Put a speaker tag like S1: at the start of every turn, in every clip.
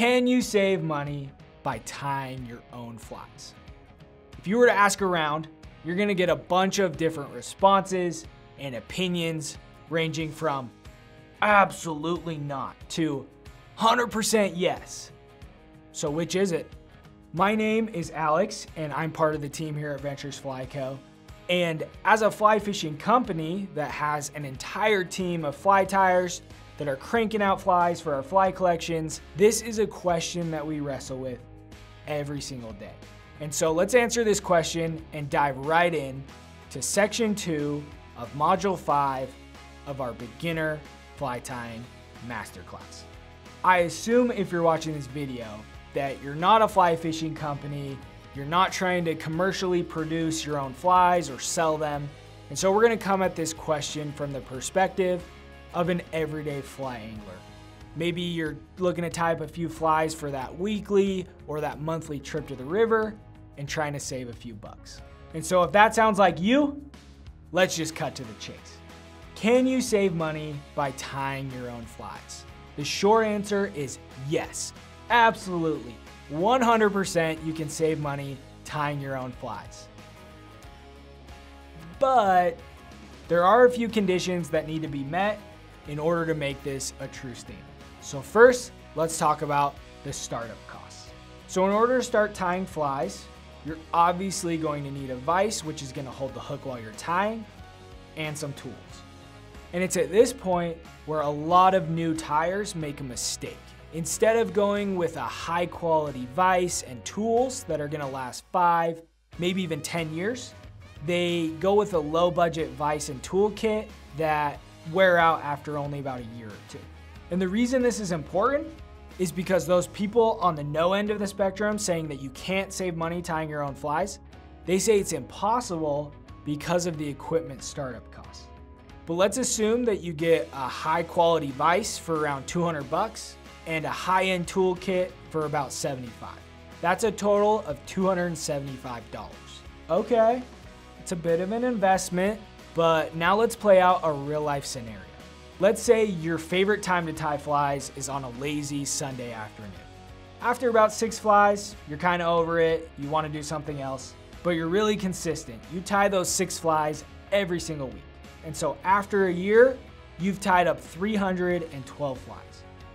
S1: Can you save money by tying your own flies? If you were to ask around, you're gonna get a bunch of different responses and opinions ranging from absolutely not to 100% yes. So which is it? My name is Alex and I'm part of the team here at Ventures Fly Co. And as a fly fishing company that has an entire team of fly tyers that are cranking out flies for our fly collections, this is a question that we wrestle with every single day. And so let's answer this question and dive right in to section two of module five of our beginner fly tying masterclass. I assume if you're watching this video that you're not a fly fishing company, you're not trying to commercially produce your own flies or sell them. And so we're gonna come at this question from the perspective of an everyday fly angler. Maybe you're looking to tie up a few flies for that weekly or that monthly trip to the river and trying to save a few bucks. And so if that sounds like you, let's just cut to the chase. Can you save money by tying your own flies? The short answer is yes, absolutely. 100% you can save money tying your own flies. But there are a few conditions that need to be met in order to make this a true statement. So first, let's talk about the startup costs. So in order to start tying flies, you're obviously going to need a vise, which is gonna hold the hook while you're tying, and some tools. And it's at this point where a lot of new tyers make a mistake. Instead of going with a high quality vise and tools that are gonna last five, maybe even 10 years, they go with a low budget vise and tool kit that wear out after only about a year or two. And the reason this is important is because those people on the no end of the spectrum saying that you can't save money tying your own flies, they say it's impossible because of the equipment startup costs. But let's assume that you get a high quality vise for around 200 bucks and a high end tool kit for about 75. That's a total of $275. Okay, it's a bit of an investment, but now let's play out a real life scenario. Let's say your favorite time to tie flies is on a lazy Sunday afternoon. After about six flies, you're kind of over it, you want to do something else, but you're really consistent. You tie those six flies every single week. And so after a year, you've tied up 312 flies.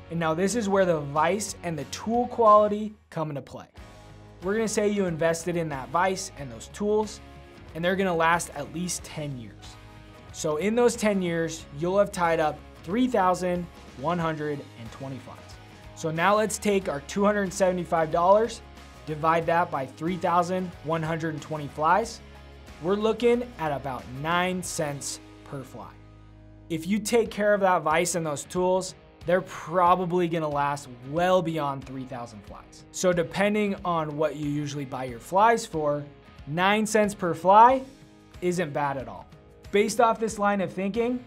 S1: And now this is where the vise and the tool quality come into play. We're gonna say you invested in that vise and those tools, and they're gonna last at least 10 years. So in those 10 years, you'll have tied up 3,120 flies. So now let's take our $275, divide that by 3,120 flies. We're looking at about nine cents per fly. If you take care of that vise and those tools, they're probably gonna last well beyond 3,000 flies. So depending on what you usually buy your flies for, nine cents per fly isn't bad at all. Based off this line of thinking,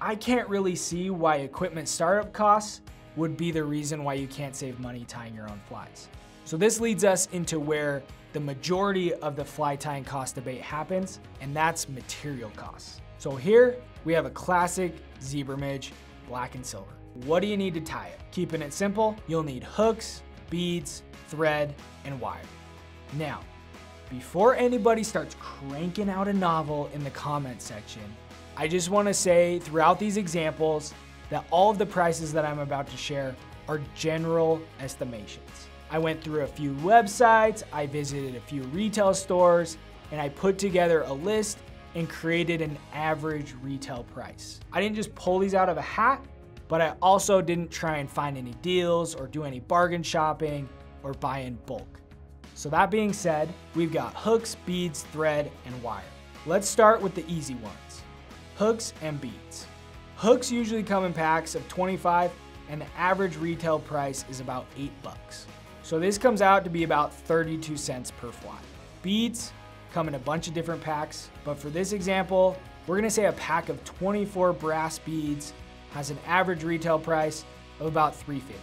S1: I can't really see why equipment startup costs would be the reason why you can't save money tying your own flies. So this leads us into where the majority of the fly tying cost debate happens, and that's material costs. So here we have a classic zebra midge, black and silver. What do you need to tie it? Keeping it simple, you'll need hooks, beads, thread, and wire. Now, before anybody starts cranking out a novel in the comment section, I just wanna say throughout these examples that all of the prices that I'm about to share are general estimations. I went through a few websites, I visited a few retail stores, and I put together a list and created an average retail price. I didn't just pull these out of a hat, but I also didn't try and find any deals or do any bargain shopping or buy in bulk. So that being said, we've got hooks, beads, thread, and wire. Let's start with the easy ones, hooks and beads. Hooks usually come in packs of 25 and the average retail price is about eight bucks. So this comes out to be about 32 cents per fly. Beads come in a bunch of different packs, but for this example, we're gonna say a pack of 24 brass beads has an average retail price of about 350.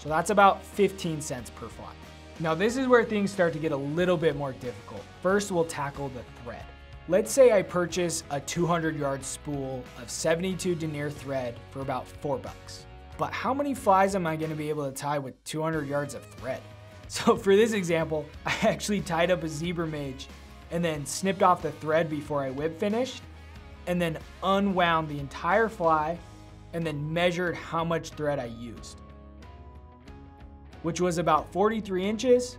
S1: So that's about 15 cents per fly. Now this is where things start to get a little bit more difficult. First, we'll tackle the thread. Let's say I purchase a 200 yard spool of 72 denier thread for about four bucks. but how many flies am I gonna be able to tie with 200 yards of thread? So for this example, I actually tied up a zebra midge and then snipped off the thread before I whip finished and then unwound the entire fly and then measured how much thread I used, which was about 43 inches.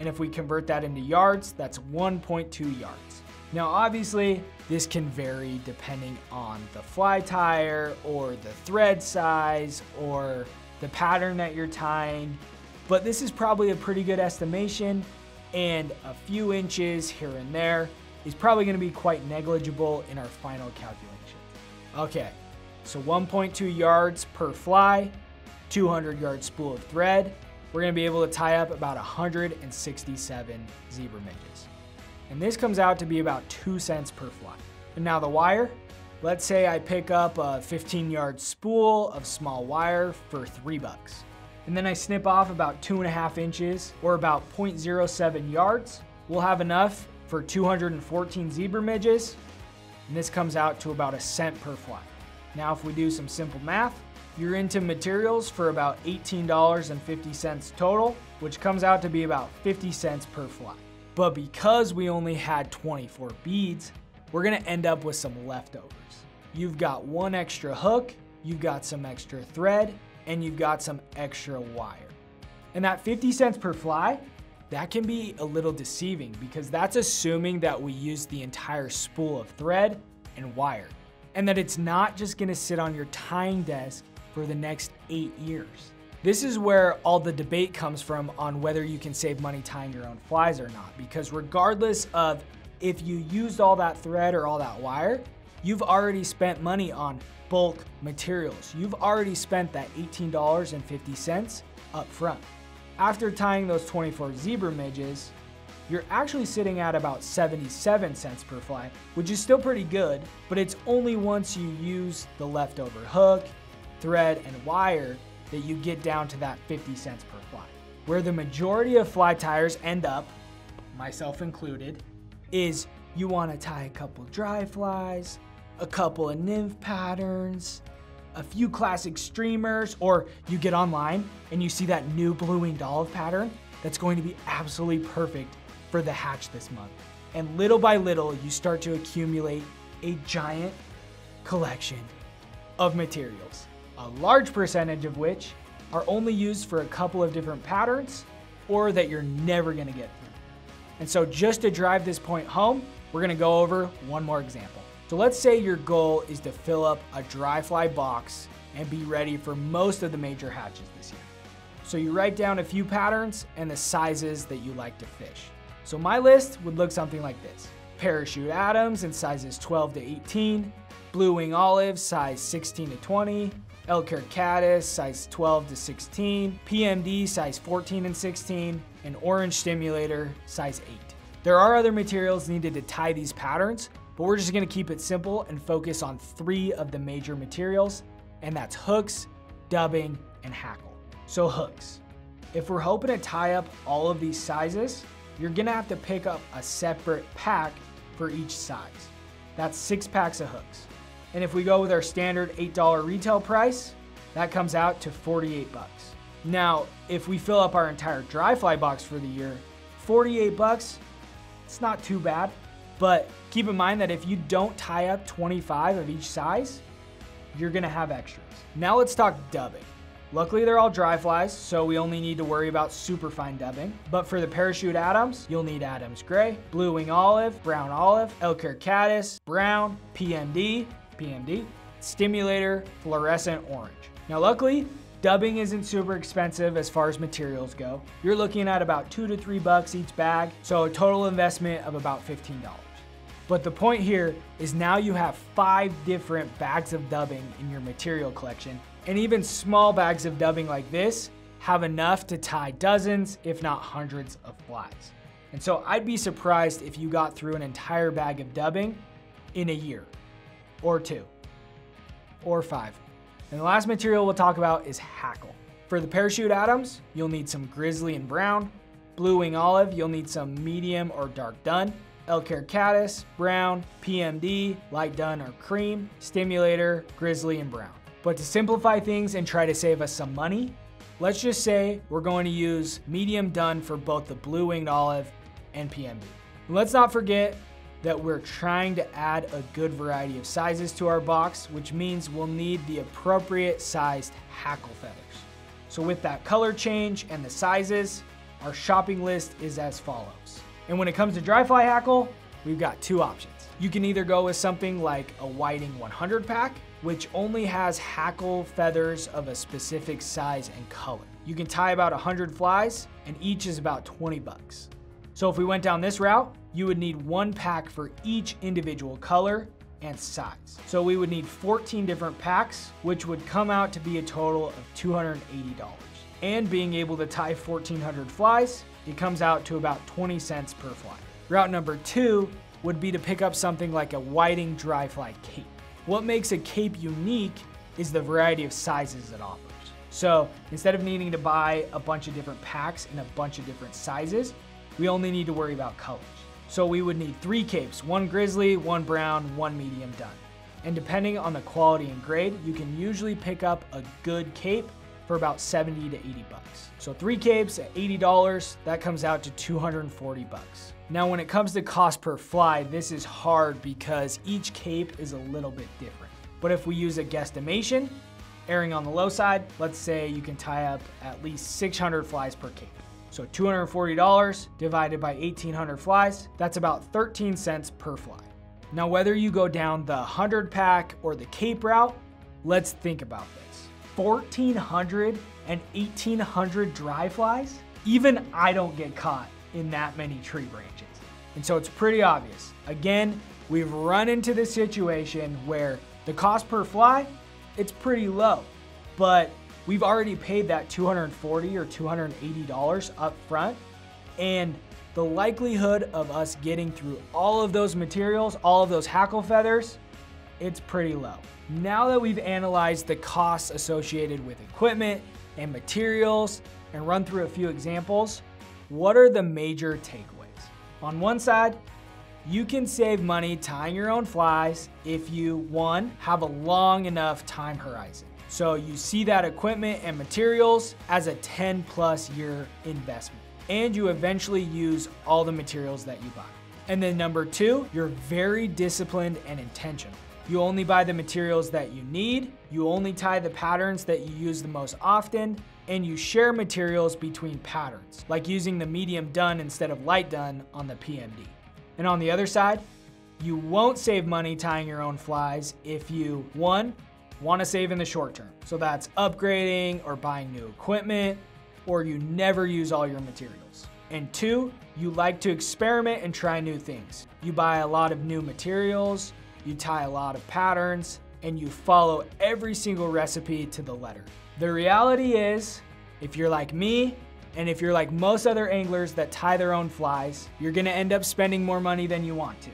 S1: And if we convert that into yards, that's 1.2 yards. Now, obviously, this can vary depending on the fly tyer or the thread size or the pattern that you're tying, but this is probably a pretty good estimation and a few inches here and there is probably gonna be quite negligible in our final calculation. Okay, so 1.2 yards per fly, 200 yard spool of thread. We're gonna be able to tie up about 167 zebra midges. And this comes out to be about two cents per fly. And now the wire, let's say I pick up a 15 yard spool of small wire for three bucks. And then I snip off about two and a half inches or about 0.07 yards. We'll have enough for 214 zebra midges, and this comes out to about a cent per fly. Now, if we do some simple math, you're into materials for about $18.50 total, which comes out to be about 50 cents per fly. But because we only had 24 beads, we're gonna end up with some leftovers. You've got one extra hook, you've got some extra thread, and you've got some extra wire. And that 50 cents per fly that can be a little deceiving because that's assuming that we use the entire spool of thread and wire and that it's not just gonna sit on your tying desk for the next eight years. This is where all the debate comes from on whether you can save money tying your own flies or not because regardless of if you used all that thread or all that wire, you've already spent money on bulk materials. You've already spent that $18.50 up front. After tying those 24 zebra midges, you're actually sitting at about 77 cents per fly, which is still pretty good, but it's only once you use the leftover hook, thread, and wire that you get down to that 50 cents per fly. Where the majority of fly tyers end up, myself included, is you wanna tie a couple dry flies, a couple of nymph patterns, a few classic streamers, or you get online and you see that new blue winged olive pattern that's going to be absolutely perfect for the hatch this month. And little by little, you start to accumulate a giant collection of materials, a large percentage of which are only used for a couple of different patterns or that you're never gonna get through. And so just to drive this point home, we're gonna go over one more example. So let's say your goal is to fill up a dry fly box and be ready for most of the major hatches this year. So you write down a few patterns and the sizes that you like to fish. So my list would look something like this. Parachute Adams in sizes 12 to 18, Blue Wing Olive size 16 to 20, Elk-Hair Caddis size 12 to 16, PMD size 14 and 16, and Orange Stimulator size 8. There are other materials needed to tie these patterns, but we're just gonna keep it simple and focus on three of the major materials, and that's hooks, dubbing, and hackle. So hooks. If we're hoping to tie up all of these sizes, you're gonna have to pick up a separate pack for each size. That's six packs of hooks. And if we go with our standard $8 retail price, that comes out to 48 bucks. Now, if we fill up our entire dry fly box for the year, 48 bucks, it's not too bad. But keep in mind that if you don't tie up 25 of each size, you're gonna have extras. Now let's talk dubbing. Luckily they're all dry flies, so we only need to worry about super fine dubbing. But for the parachute Adams, you'll need Adams Gray, Blue Wing Olive, Brown Olive, Elk-Hair Caddis, Brown, PMD, PMD, Stimulator, Fluorescent Orange. Now luckily, Dubbing isn't super expensive as far as materials go. You're looking at about two to three bucks each bag, so a total investment of about $15. But the point here is now you have five different bags of dubbing in your material collection, and even small bags of dubbing like this have enough to tie dozens, if not hundreds of flies. And so I'd be surprised if you got through an entire bag of dubbing in a year, or two, or five. And the last material we'll talk about is hackle. For the parachute Adams, you'll need some grizzly and brown. Blue wing olive, you'll need some medium or dark dun. Elk-Hair Caddis, brown, PMD, light dun or cream, stimulator, grizzly, and brown. But to simplify things and try to save us some money, let's just say we're going to use medium dun for both the blue winged olive and PMD. Let's not forget that we're trying to add a good variety of sizes to our box, which means we'll need the appropriate sized hackle feathers. So with that color change and the sizes, our shopping list is as follows. And when it comes to dry fly hackle, we've got two options. You can either go with something like a Whiting 100 pack, which only has hackle feathers of a specific size and color. You can tie about 100 flies and each is about 20 bucks. So if we went down this route, you would need one pack for each individual color and size. So we would need 14 different packs, which would come out to be a total of $280. And being able to tie 1,400 flies, it comes out to about 20 cents per fly. Route number two would be to pick up something like a whiting dry fly cape. What makes a cape unique is the variety of sizes it offers. So instead of needing to buy a bunch of different packs in a bunch of different sizes, we only need to worry about colors. So we would need three capes, one grizzly, one brown, one medium dun. And depending on the quality and grade, you can usually pick up a good cape for about 70 to 80 bucks. So three capes at $80, that comes out to 240 bucks. Now when it comes to cost per fly, this is hard because each cape is a little bit different. But if we use a guesstimation, erring on the low side, let's say you can tie up at least 600 flies per cape. So $240 divided by 1,800 flies, that's about 13 cents per fly. Now, whether you go down the 100 pack or the cape route, let's think about this. 1,400 and 1,800 dry flies? Even I don't get caught in that many tree branches. And so it's pretty obvious. Again, we've run into this situation where the cost per fly, it's pretty low, but we've already paid that 240 or $280 up front. And the likelihood of us getting through all of those materials, all of those hackle feathers, it's pretty low. Now that we've analyzed the costs associated with equipment and materials and run through a few examples, what are the major takeaways? On one side, you can save money tying your own flies if you, one, have a long enough time horizon. So you see that equipment and materials as a 10 plus year investment. And you eventually use all the materials that you buy. And then number two, you're very disciplined and intentional. You only buy the materials that you need, you only tie the patterns that you use the most often, and you share materials between patterns, like using the medium dun instead of light dun on the PMD. And on the other side, you won't save money tying your own flies if you, one, want to save in the short term. So that's upgrading or buying new equipment, or you never use all your materials. And two, you like to experiment and try new things. You buy a lot of new materials, you tie a lot of patterns, and you follow every single recipe to the letter. The reality is, if you're like me, and if you're like most other anglers that tie their own flies, you're gonna end up spending more money than you want to.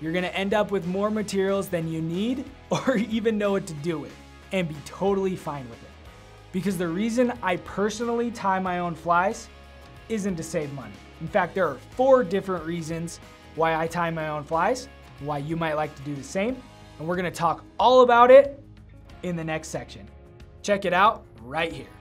S1: You're gonna end up with more materials than you need or even know what to do with and be totally fine with it. Because the reason I personally tie my own flies isn't to save money. In fact, there are four different reasons why I tie my own flies, why you might like to do the same, and we're gonna talk all about it in the next section. Check it out right here.